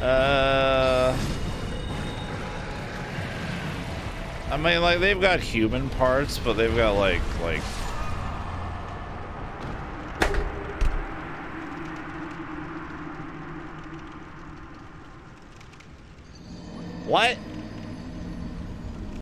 Uh, I mean, like they've got human parts, but they've got like like. What?